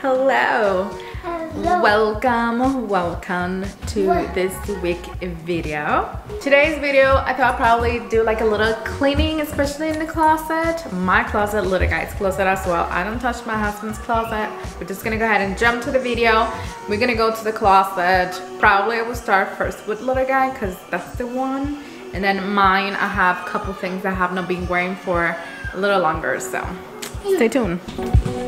Hello, hello. Welcome, welcome to this week video. Today's video, I thought I'd probably do like a little cleaning, especially in the closet. My closet, little guy's closet as well. I don't touch my husband's closet. We're just gonna go ahead and jump to the video. We're gonna go to the closet. Probably I will start first with little guy because that's the one. And then mine, I have a couple things I have not been wearing for a little longer, so hmm. stay tuned.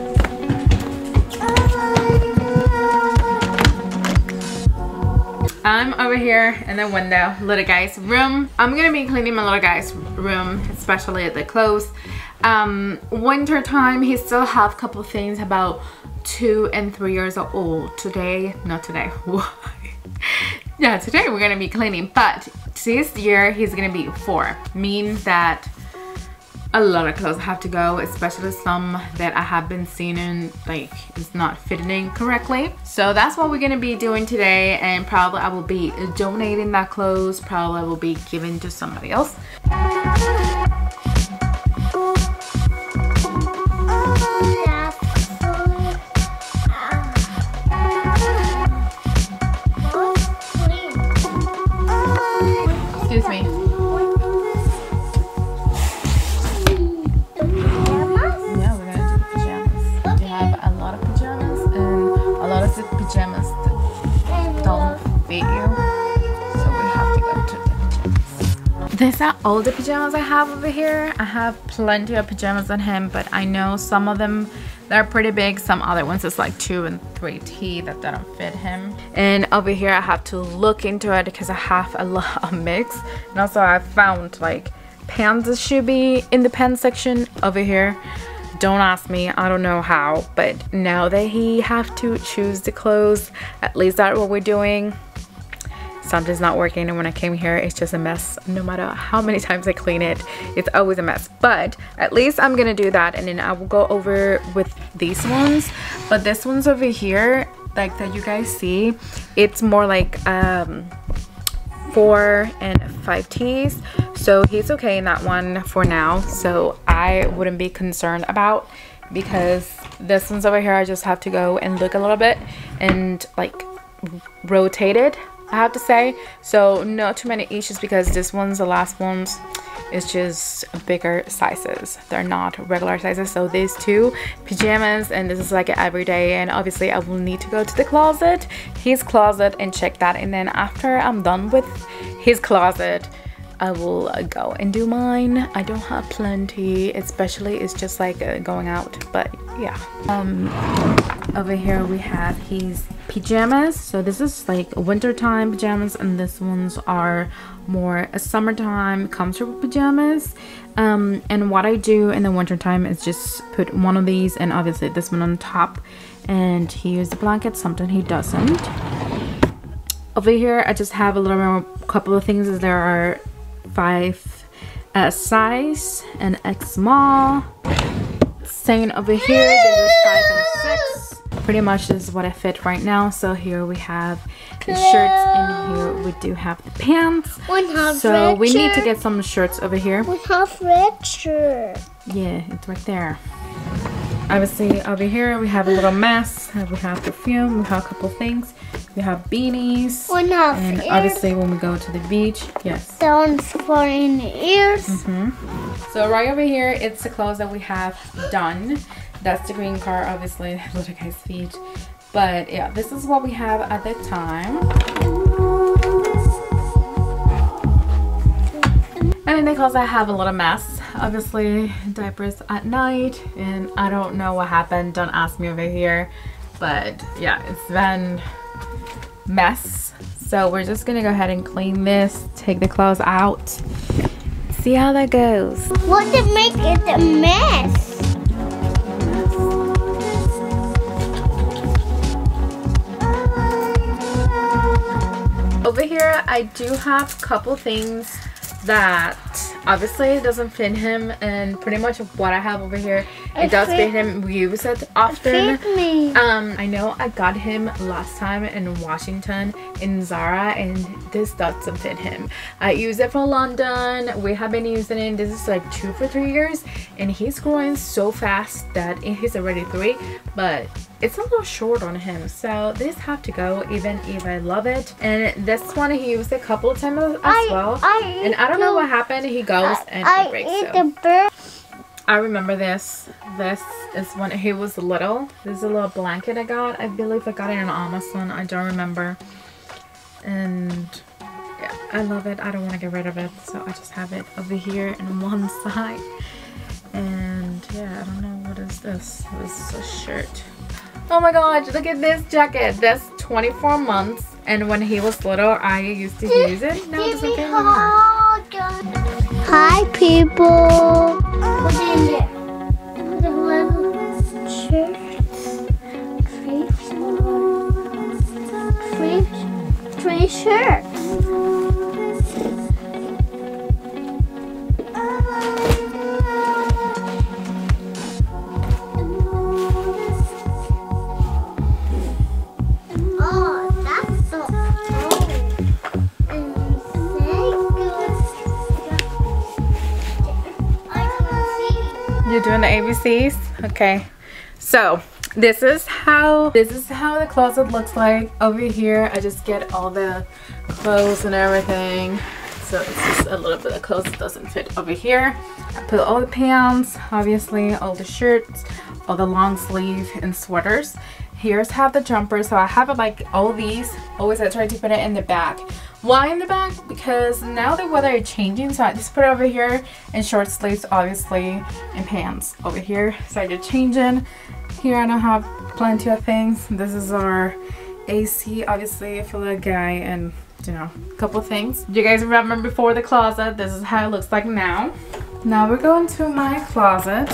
Over here in the window, little guy's room. I'm gonna be cleaning my little guy's room, especially at the clothes. Um, winter time, he still have a couple things about two and three years old. Today, not today, why? yeah, today we're gonna be cleaning, but this year he's gonna be four, means that a lot of clothes have to go especially some that I have been seeing in like is not fitting in correctly. So that's what we're gonna be doing today and probably I will be donating that clothes probably I will be giving to somebody else all the pajamas I have over here. I have plenty of pajamas on him, but I know some of them they're pretty big. Some other ones is like two and three T that don't fit him. And over here I have to look into it because I have a lot of mix. And also I found like pants that should be in the pants section over here don't ask me i don't know how but now that he have to choose the clothes at least that's what we're doing something's not working and when i came here it's just a mess no matter how many times i clean it it's always a mess but at least i'm gonna do that and then i will go over with these ones but this one's over here like that you guys see it's more like um four and five T's. So he's okay in that one for now. So I wouldn't be concerned about because this one's over here. I just have to go and look a little bit and like rotate it. I have to say. So not too many issues because this one's the last ones. It's just bigger sizes. They're not regular sizes. So these two pajamas and this is like every day and obviously I will need to go to the closet his closet and check that. And then after I'm done with his closet I will go and do mine. I don't have plenty especially it's just like going out but yeah. Um over here we have his pajamas. So this is like wintertime pajamas and this ones are more a summertime comfortable pajamas. Um, and what I do in the wintertime is just put one of these and obviously this one on top. And he uses the blanket something he doesn't. Over here I just have a little more couple of things. There are five uh, size and X small same over here this is five pretty much this is what I fit right now. So here we have the shirts and here we do have the pants. So we need to get some shirts over here. We have red shirt. yeah it's right there. Obviously over here we have a little mess. We have perfume we have a couple things. We have beanies. We have and obviously when we go to the beach yes. The ones for in the ears. Mm-hmm. So right over here it's the clothes that we have done. That's the green car obviously little guy's feet but yeah this is what we have at the time. And in the clothes i have a little mess. Obviously diapers at night and i don't know what happened. Don't ask me over here. But yeah it's been mess. So we're just gonna go ahead and clean this take the clothes out see how that goes What to make it a mess? over here I do have a couple things that obviously it doesn't fit him and pretty much what I have over here it, It does fit- fit him. We use it often. Fit me. um I know I got him last time in Washington in Zara and this doesn't fit him. I use it for London. We have been using it. This is like two for three years and he's growing so fast that he's already three but it's a little short on him. So this have to go. Even if I love it. And this one he used a couple of times as I- well. I and I don't know what happened. He goes and I breaks it. the bird. I remember this. This is when he was little. This is a little blanket I got. I believe I got it on Amazon. I don't remember. And yeah, I love it. I don't want to get rid of it. So I just have it over here in one side. And yeah, I don't know what is this. This is a shirt. Oh my gosh, look at this jacket. That's 24 months. And when he was little, I used to use it. Now it doesn't fit anymore. Hi, people. What's in there? The little shirts. Three, the ABCs? Okay. So this is how this is how the closet looks like. Over here, I just get all the clothes and everything. So it's just a little bit of clothes that doesn't fit over here. I put all the pants, obviously, all the shirts, all the long sleeve and sweaters. Here's have the jumper. So I have it like all these. Always I try to put it in the back. Why in the back? Because now the weather is changing. So I just put it over here and short sleeves obviously and pants over here. So I just changing. Here I don't have plenty of things. This is our AC obviously for the guy and you know a couple things. You guys remember before the closet? This is how it looks like now. Now we're going to my closet.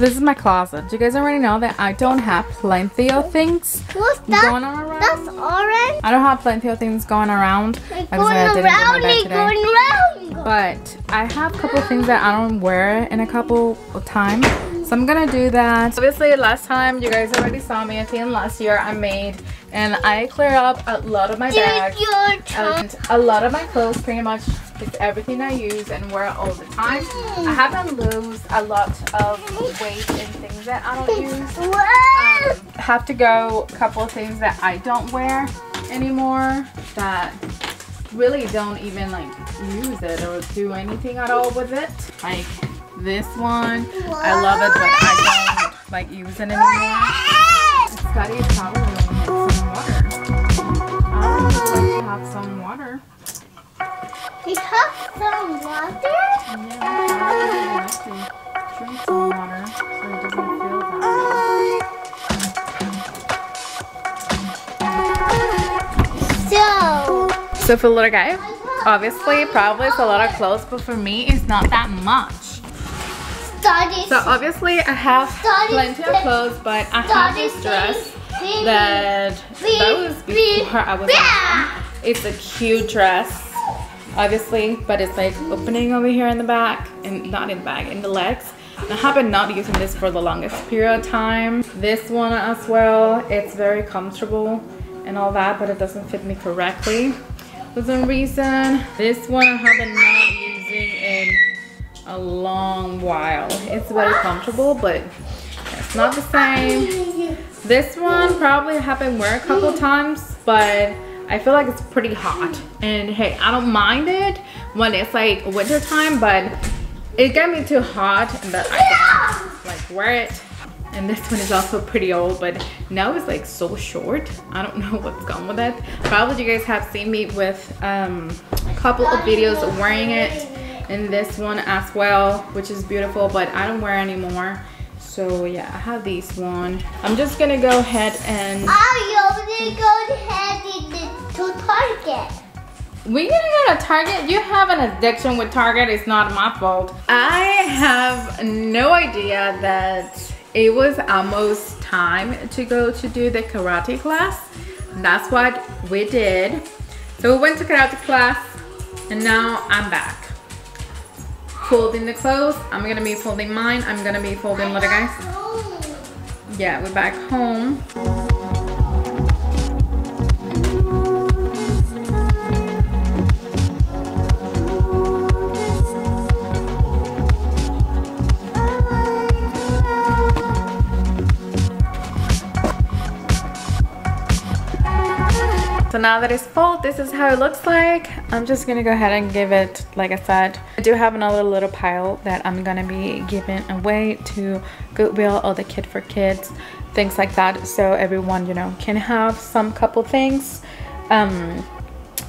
This is my closet. You guys already know that I don't have plenty of things What's going that? around. That's orange. I don't have plenty of things going around. Obviously, going I didn't get around going round. But I have a couple things that I don't wear in a couple of times. So I'm gonna do that. Obviously last time you guys already saw me, I think last year I made and I clear up a lot of my bags. It's your turn. And a lot of my clothes pretty much it's everything I use and wear all the time. I haven't lose a lot of weight in things that I don't use. Um, have to go a couple of things that I don't wear anymore that really don't even like use it or do anything at all with it. Like this one, I love it, but I don't like use it anymore. Scotty probably will need some water. I would like to have some water. You have some water? Yeah, I would like to drink some water so it doesn't feel that. So for the little guy, obviously probably it's a lot of clothes, but for me it's not that much. So obviously I have plenty of clothes, but I have this dress that that was before I was. It's a cute dress, obviously, but it's like opening over here in the back and not in the back, in the legs. I have been not using this for the longest period of time. This one as well, it's very comfortable and all that, but it doesn't fit me correctly for some reason. This one I have been not using in a long while. It's very comfortable, but it's not the same. This one probably haven't wear a couple times, but I feel like it's pretty hot. And hey, I don't mind it when it's like winter time, but it got me too hot and that I don't like wear it. And this one is also pretty old, but now it's like so short. I don't know what's gone with it. Probably you guys have seen me with um, a couple of videos wearing it and this one as well, which is beautiful, but I don't wear anymore. So yeah, I have these one. I'm just gonna go ahead and Are you gonna go ahead to Target? we gonna go to Target. You have an addiction with Target. It's not my fault. I have no idea that it was almost time to go to do the karate class. That's what we did. So we went to karate class and now I'm back. Folding the clothes. I'm gonna be folding mine. I'm gonna be folding little guys. Yeah, we're back home. Now that it's full, this is how it looks like. I'm just gonna go ahead and give it, like I said, I do have another little pile that I'm gonna be giving away to Goodwill or the Kid for Kids, things like that. So everyone, you know, can have some couple things. Um,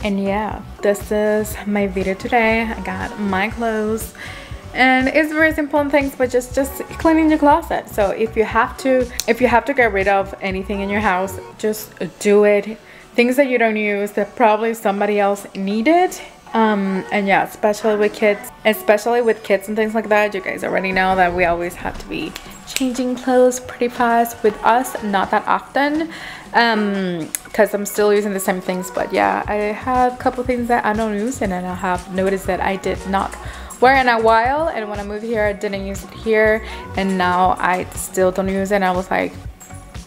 and yeah, this is my video today. I got my clothes and it's very simple things but just just cleaning your closet so if you have to if you have to get rid of anything in your house just do it things that you don't use that probably somebody else needed. Um and yeah especially with kids especially with kids and things like that you guys already know that we always have to be changing clothes pretty fast with us not that often. Um because i'm still using the same things but yeah i have a couple things that i don't use and then i have noticed that i did not wear in a while. And when i moved here i didn't use it here. And now i still don't use it. And i was like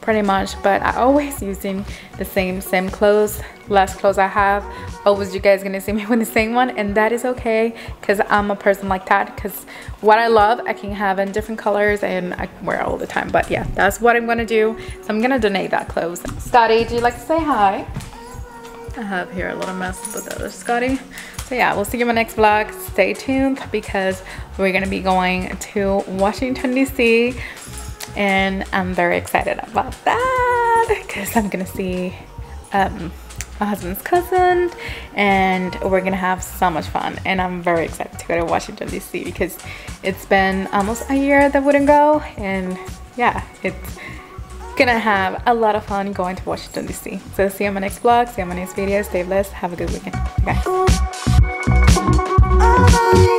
pretty much but I always using the same same clothes less clothes I have. Always you guys gonna see me with the same one and that is okay because I'm a person like that because what I love I can have in different colors and I wear all the time but yeah that's what I'm gonna do. So I'm gonna donate that clothes. Scotty do you like to say hi? I have here a little mess with the other Scotty. So yeah we'll see you in my next vlog. Stay tuned because we're gonna be going to Washington DC and I'm very excited about that because I'm gonna see um, my husband's cousin and we're gonna have so much fun. And I'm very excited to go to Washington DC because it's been almost a year that we didn't go. And yeah it's gonna have a lot of fun going to Washington DC so see you on my next vlog see you on my next video stay blessed. Have a good weekend. Bye